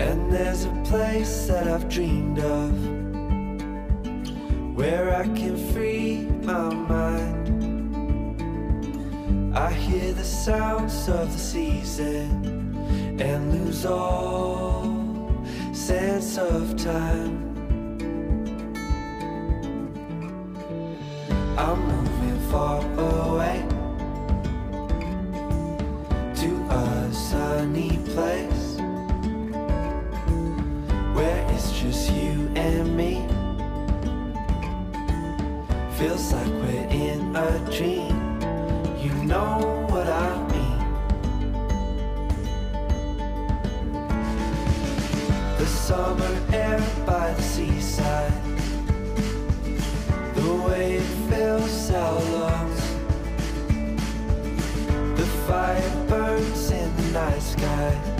And there's a place that I've dreamed of where I can free my mind. I hear the sounds of the season and lose all sense of time. I'm moving far and me. Feels like we're in a dream. You know what I mean. The summer air by the seaside. The way it fills our lungs. The fire burns in the night sky.